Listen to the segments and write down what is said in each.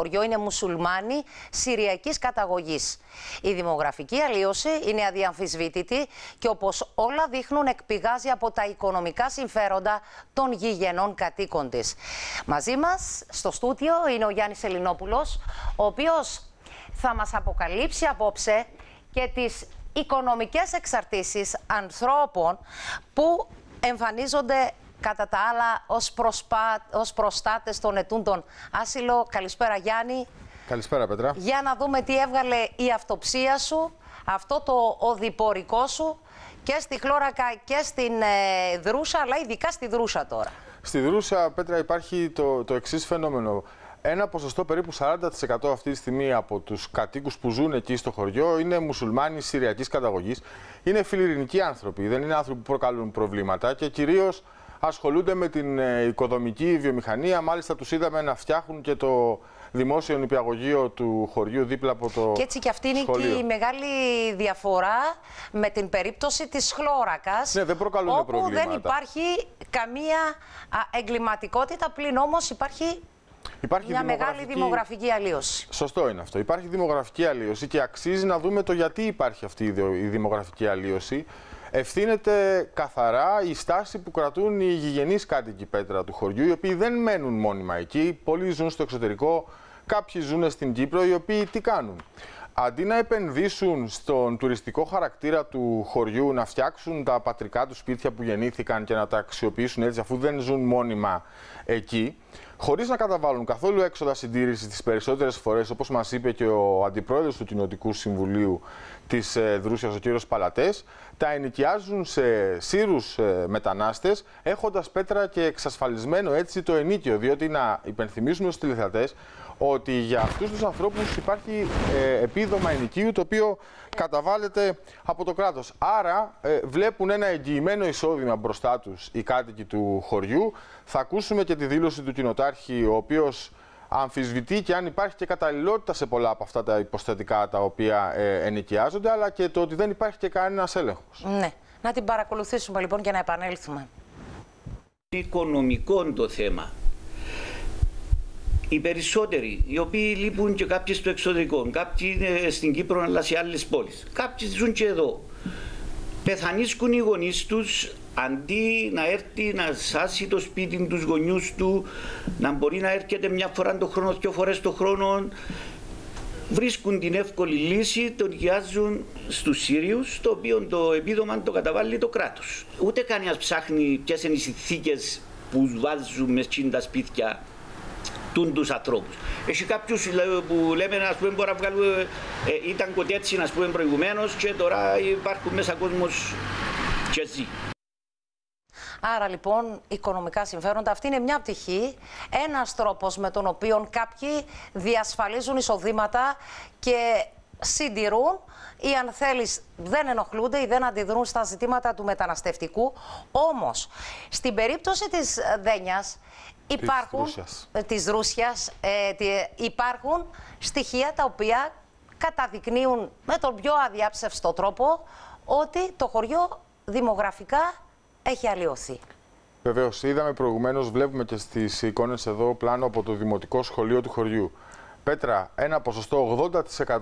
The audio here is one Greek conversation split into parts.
χωριό είναι μουσουλμάνοι συριακής καταγωγής. Η δημογραφική αλλίωση είναι αδιαμφισβήτητη και όπως όλα δείχνουν εκπηγάζει από τα οικονομικά συμφέροντα των γηγενών κατοίκων της. Μαζί μας στο στούτιο είναι ο Γιάννης Ελληνόπουλος, ο οποίος θα μας αποκαλύψει απόψε και τις οικονομικές εξαρτήσεις ανθρώπων που εμφανίζονται κατά τα άλλα ως, προσπά... ως προστάτες των ετούντων άσυλο. Καλησπέρα Γιάννη. Καλησπέρα Πέτρα. Για να δούμε τι έβγαλε η αυτοψία σου, αυτό το οδηπορικό σου και στη Χλώρακα και στην ε, Δρούσα, αλλά ειδικά στη Δρούσα τώρα. Στη Δρούσα, Πέτρα, υπάρχει το, το εξής φαινόμενο. Ένα ποσοστό περίπου 40% αυτή τη στιγμή από τους κατοίκους που ζουν εκεί στο χωριό είναι μουσουλμάνοι Συριακής καταγωγής. Είναι φιλιρινικοί άνθρωποι, δεν είναι άνθρωποι που προκαλούν προβλήματα και κυρίως ασχολούνται με την ε, οικοδομική βιομηχανία. Μάλιστα, τους είδαμε να φτιάχνουν και το δημόσιο νηπιαγωγείο του χωριού δίπλα από το. Και έτσι και αυτή είναι και η μεγάλη διαφορά με την περίπτωση της Χλώρακας. Ναι, δεν προκαλούν όπου προβλήματα. δεν υπάρχει καμία εγκληματικότητα, πλην όμως υπάρχει Υπάρχει μια μεγάλη δημογραφική αλλίωση. Σωστό είναι αυτό. Υπάρχει δημογραφική αλλίωση και αξίζει να δούμε το γιατί υπάρχει αυτή η δημογραφική αλλίωση. Ευθύνεται καθαρά η στάση που κρατούν οι γηγενεί κάτοικοι πέτρα του χωριού, οι οποίοι δεν μένουν μόνιμα εκεί. Πολλοί ζουν στο εξωτερικό, κάποιοι ζουν στην Κύπρο, οι οποίοι τι κάνουν; Αντί να επενδύσουν στον τουριστικό χαρακτήρα του χωριού, να φτιάξουν τα πατρικά τους σπίτια που γεννήθηκαν και να τα αξιοποιήσουν έτσι, αφού δεν ζουν μόνιμα εκεί, χωρίς να καταβάλουν καθόλου έξοδα συντήρησης τις περισσότερες φορές, όπως μας είπε και ο αντιπρόεδρος του Κοινοτικού Συμβουλίου της ε, Δρούσιας, ο κ. Παλατές, τα ενοικιάζουν σε σύρους ε, μετανάστες, έχοντας πέτρα και εξασφαλισμένο έτσι το ενίκιο. Διότι να υπενθυμίσουμε στους τηλεθεατές ότι για αυτούς τους ανθρώπους υπάρχει ε, επίδομα ενοικίου το οποίο καταβάλλεται από το κράτος. Άρα ε, βλέπουν ένα εγγυημένο εισόδημα μπροστά τους οι κάτοικοι του χωριού. Θα ακούσουμε και τη δήλωση του κοινοτάρχη, ο οποίος αμφισβητεί και αν υπάρχει και καταλληλότητα σε πολλά από αυτά τα υποστατικά τα οποία ε, ενοικιάζονται, αλλά και το ότι δεν υπάρχει και κανένας έλεγχος. Ναι. Να την παρακολουθήσουμε λοιπόν και να επανέλθουμε. Οικονομικό το θέμα. Οι περισσότεροι, οι οποίοι λείπουν και κάποιοι στο εξωτερικό, κάποιοι είναι στην Κύπρο αλλά σε άλλες πόλεις, κάποιοι ζουν και εδώ. Πεθανίσκουν οι γονείς τους αντί να έρθει να σάσει το σπίτι τους γονιούς του, να μπορεί να έρχεται μια φορά το χρόνο, δύο φορές το χρόνο, βρίσκουν την εύκολη λύση, τον γιάζουν στους Σύριους, το οποίο το επίδομα το καταβάλει το κράτος. Ούτε κανένας ψάχνει ποιες είναι οι συνθήκες που βάζουν μες τα σπίτια τούν τους ανθρώπους. Έχει κάποιους που λέμε να πούμε μπορεί να βγάλουμε, ε, ήταν κοτέτσι να πούμε προηγουμένως και τώρα υπάρχουν μέσα κόσμος και ζει. Άρα λοιπόν οικονομικά συμφέροντα αυτή είναι μια πτυχή, ένας τρόπος με τον οποίο κάποιοι διασφαλίζουν εισοδήματα και συντηρούν ή αν θέλεις δεν ενοχλούνται ή δεν αντιδρούν στα ζητήματα του μεταναστευτικού. Όμως στην περίπτωση της Δένιας υπάρχουν, της Ρούσιας, ε, υπάρχουν στοιχεία τα οποία καταδεικνύουν με τον πιο αδιάψευστο τρόπο ότι το χωριό δημογραφικά έχει αλλοιωθεί. Βεβαίως, είδαμε προηγουμένως, βλέπουμε και στις εικόνες εδώ πλάνο από το Δημοτικό Σχολείο του χωριού. Πέτρα, ένα ποσοστό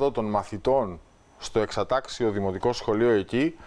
80% των μαθητών στο εξατάξιο Δημοτικό Σχολείο εκεί ε,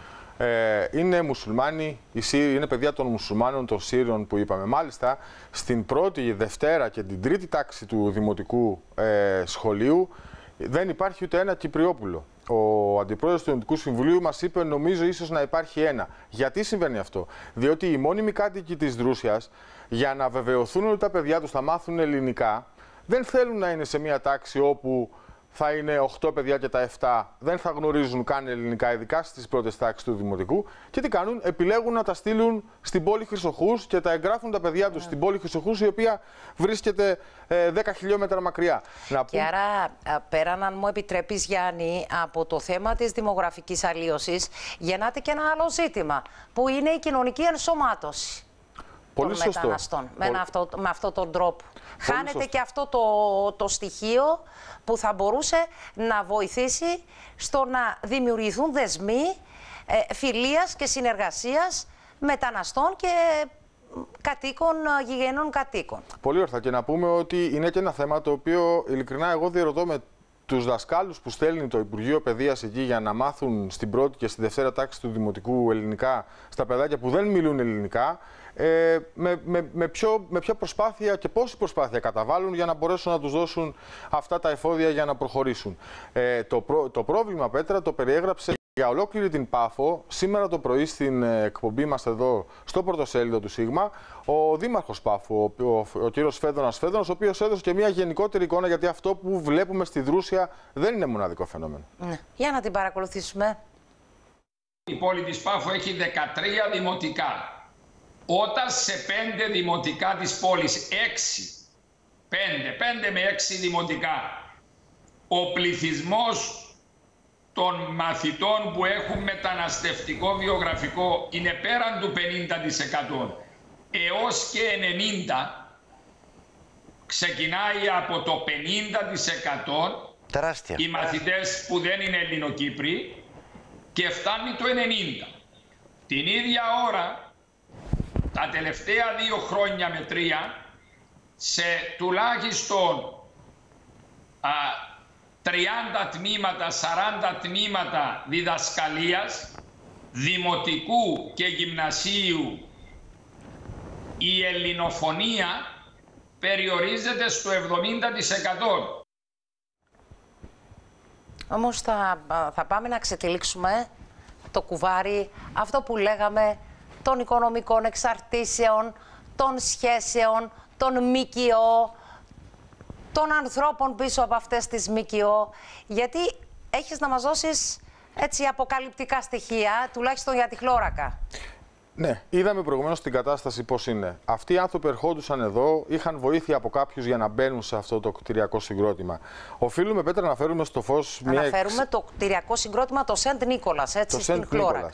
είναι μουσουλμάνοι, οι Σύριοι, είναι παιδιά των μουσουλμάνων των Σύριων που είπαμε. Μάλιστα, στην πρώτη, δευτέρα και την τρίτη τάξη του Δημοτικού ε, Σχολείου δεν υπάρχει ούτε ένα Κυπριόπουλο. Ο αντιπρόεδρος του Δημοτικού Συμβουλίου μας είπε, νομίζω ίσως να υπάρχει ένα. Γιατί συμβαίνει αυτό, Διότι οι μόνιμοι κάτοικοι της Δρούσιας, για να βεβαιωθούν ότι τα παιδιά τους θα μάθουν ελληνικά, δεν θέλουν να είναι σε μια τάξη όπου θα είναι 8 παιδιά και τα 7 δεν θα γνωρίζουν καν ελληνικά, ειδικά στις πρώτες τάξεις του Δημοτικού. Και τι κάνουν, επιλέγουν να τα στείλουν στην πόλη Χρυσοχούς και τα εγγράφουν τα παιδιά τους στην πόλη Χρυσοχούς, η οποία βρίσκεται 10 ε, χιλιόμετρα μακριά. Να και άρα, πέραν αν μου επιτρέπεις, Γιάννη, από το θέμα της δημογραφικής αλλίωσης, γεννάται και ένα άλλο ζήτημα, που είναι η κοινωνική ενσωμάτωση. Πολύ των μεταναστών με, αυτό, με αυτόν τον τρόπο. Χάνεται και αυτό το, το στοιχείο που θα μπορούσε να βοηθήσει στο να δημιουργηθούν δεσμοί ε, φιλίας και συνεργασίας μεταναστών και κατοίκων, ε, γηγενών κατοίκων. Πολύ ορθά. Και να πούμε ότι είναι και ένα θέμα το οποίο ειλικρινά εγώ διερωτώ με τους δασκάλους που στέλνει το Υπουργείο Παιδείας εκεί για να μάθουν στην πρώτη και στη δευτέρα τάξη του Δημοτικού ελληνικά στα παιδάκια που δεν μιλούν ελληνικά. Ε, με, με, με, ποιο, με ποια προσπάθεια και πόση προσπάθεια καταβάλουν για να μπορέσουν να τους δώσουν αυτά τα εφόδια για να προχωρήσουν. Ε, το, το πρόβλημα, Πέτρα, το περιέγραψες για ολόκληρη την Πάφο, σήμερα το πρωί στην ε, εκπομπή μας εδώ στο πρωτοσέλιδο του ΣΥΓΜΑ, ο Δήμαρχος Πάφου, ο, ο, ο κύριος Φέδωνας Φέδωνας, ο οποίος έδωσε και μια γενικότερη εικόνα γιατί αυτό που βλέπουμε στη Δρούσια δεν είναι μοναδικό φαινόμενο. Ναι. Για να την παρακολουθήσουμε. Η πόλη της Πάφου έχει 13 δημοτικά. Όταν σε 5 δημοτικά της πόλης, 6, 5, 5 με 6 δημοτικά, ο πληθυσμός των μαθητών που έχουν μεταναστευτικό βιογραφικό είναι πέραν του 50% έως και 90% ξεκινάει από το 50% Τεράστια. οι μαθητές που δεν είναι Ελληνοκύπροι και φτάνει το 90%. Την ίδια ώρα, τα τελευταία δύο χρόνια με τρία, σε τουλάχιστον α, 30 τμήματα, 40 τμήματα διδασκαλίας, δημοτικού και γυμνασίου, η ελληνοφωνία περιορίζεται στο 70%. Όμως θα, θα πάμε να ξετυλίξουμε το κουβάρι, αυτό που λέγαμε των οικονομικών εξαρτήσεων, των σχέσεων, των ΜΚΟ, των ανθρώπων πίσω από αυτές τις ΜΚΟ, γιατί έχεις να μας δώσεις έτσι αποκαλυπτικά στοιχεία, τουλάχιστον για τη χλώρακα. Ναι, είδαμε προηγουμένως την κατάσταση πώς είναι. Αυτοί οι άνθρωποι ερχόντουσαν εδώ, είχαν βοήθεια από κάποιους για να μπαίνουν σε αυτό το κτηριακό συγκρότημα. Οφείλουμε, Πέτρα, να φέρουμε στο φως μια. Αναφέρουμε το κτηριακό συγκρότημα, το Σεντ Νίκολας, έτσι, το στην Χλώρακα.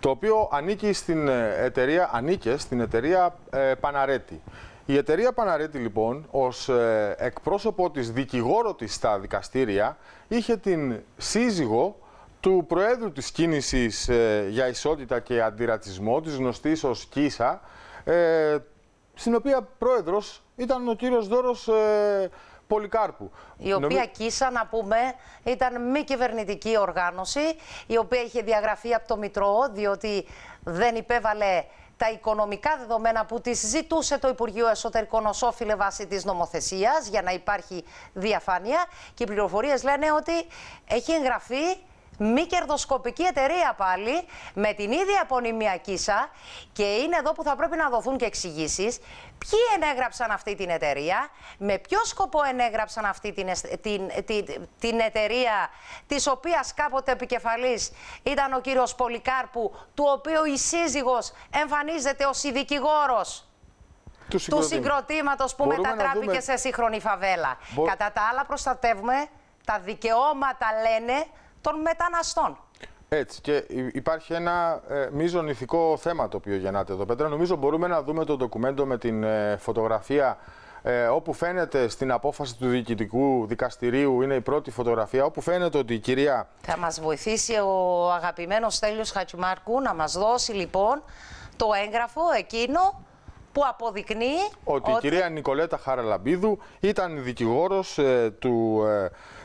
Το οποίο ανήκει στην ε, εταιρεία, ανήκε στην εταιρεία ε, Παναρέτη. Η εταιρεία Παναρέτη λοιπόν ως ε, εκπρόσωπο της δικηγόρο της στα δικαστήρια είχε την σύζυγο του Προέδρου της κίνησης ε, για ισότητα και αντιρατσισμό, της γνωστής ως Κίσα, ε, στην οποία πρόεδρος ήταν ο κύριος Δώρος ε, Πολυκάρπου. Η οποία Κίσα, να πούμε, ήταν μη κυβερνητική οργάνωση, η οποία είχε διαγραφεί από το Μητρό, διότι δεν υπέβαλε τα οικονομικά δεδομένα που τις ζητούσε το Υπουργείο Εσωτερικών ως όφιλε βάσει της νομοθεσίας για να υπάρχει διαφάνεια και οι πληροφορίες λένε ότι έχει εγγραφεί μη κερδοσκοπική εταιρεία πάλι, με την ίδια απονημία Κίσα και είναι εδώ που θα πρέπει να δοθούν και εξηγήσεις. Ποιοι ενέγραψαν αυτή την εταιρεία, με ποιο σκοπό ενέγραψαν αυτή την, την, την, την εταιρεία, της οποίας κάποτε επικεφαλής ήταν ο κύριος Πολυκάρπου, του οποίου η σύζυγος εμφανίζεται ως η δικηγόρος του, του συγκροτήματος που μετατράπηκε σε σύγχρονη φαβέλα. Κατά τα άλλα, προστατεύουμε τα δικαιώματα, λένε, των μεταναστών. Έτσι. Και υπάρχει ένα ε, μείζον ηθικό θέμα το οποίο γεννάται εδώ, Πέτρα. Νομίζω μπορούμε να δούμε το ντοκουμέντο με την ε, φωτογραφία ε, όπου φαίνεται στην απόφαση του Διοικητικού Δικαστηρίου, είναι η πρώτη φωτογραφία, όπου φαίνεται ότι η κυρία... Θα μας βοηθήσει ο αγαπημένος Στέλιος Χατσιμάρκου να μας δώσει λοιπόν το έγγραφο εκείνο που αποδεικνύει ότι, η κυρία Νικολέτα Χαραλαμπίδου ήταν δικηγόρος ε, του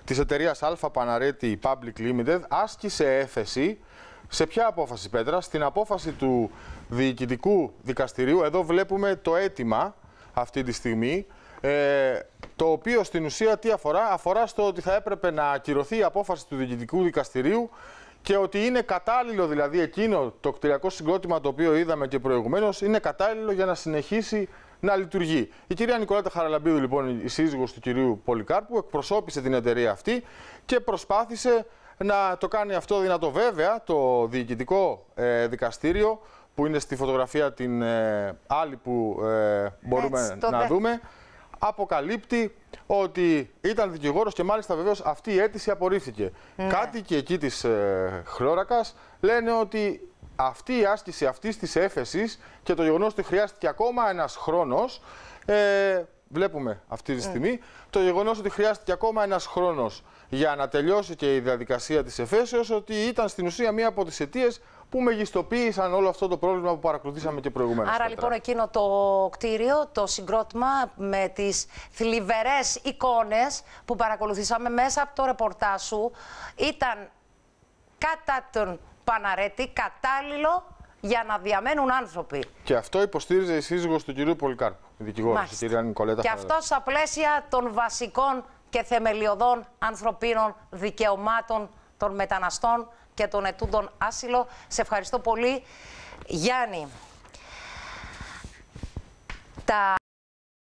Της εταιρείας Αλφα Παναρέτη Public Limited άσκησε έφεση σε ποια απόφαση, Πέτρα, στην απόφαση του Διοικητικού Δικαστηρίου. Εδώ βλέπουμε το αίτημα αυτή τη στιγμή, ε, το οποίο στην ουσία τι αφορά, αφορά στο ότι θα έπρεπε να ακυρωθεί η απόφαση του Διοικητικού Δικαστηρίου και ότι είναι κατάλληλο δηλαδή εκείνο το κτηριακό συγκρότημα το οποίο είδαμε και προηγουμένως είναι κατάλληλο για να συνεχίσει να λειτουργεί. Η κυρία Νικολάτα Χαραλαμπίδου, λοιπόν, η σύζυγος του κυρίου Πολυκάρπου, εκπροσώπησε την εταιρεία αυτή και προσπάθησε να το κάνει αυτό δυνατό. Βέβαια, το διοικητικό ε, δικαστήριο, που είναι στη φωτογραφία την ε, άλλη που ε, μπορούμε να δούμε, αποκαλύπτει ότι ήταν δικηγόρος και μάλιστα βεβαίως αυτή η αίτηση απορρίφθηκε. Ναι. Κάτι και εκεί της ε, Χλώρακας λένε ότι αυτή η άσκηση αυτής της έφεσης και το γεγονός ότι χρειάστηκε ακόμα ένας χρόνος ε, βλέπουμε αυτή τη στιγμή το γεγονός ότι χρειάστηκε ακόμα ένας χρόνος για να τελειώσει και η διαδικασία της εφέσεως, ότι ήταν στην ουσία μία από τις αιτίες που μεγιστοποίησαν όλο αυτό το πρόβλημα που παρακολουθήσαμε και προηγουμένως. Άρα λοιπόν εκείνο το κτίριο, το συγκρότημα με τις θλιβερές εικόνες που παρακολουθήσαμε μέσα από το ρεπορτάζ σου ήταν κατά τον Παναρέτη κατάλληλο για να διαμένουν άνθρωποι. Και αυτό υποστήριζε η σύζυγος του κυρίου Πολυκάρπου, η δικηγόρος, η κυρία Νικολέτα Και αυτό στα πλαίσια των βασικών και θεμελιωδών ανθρωπίνων δικαιωμάτων των μεταναστών και των ετούντων άσυλο. Σε ευχαριστώ πολύ. Γιάννη, τα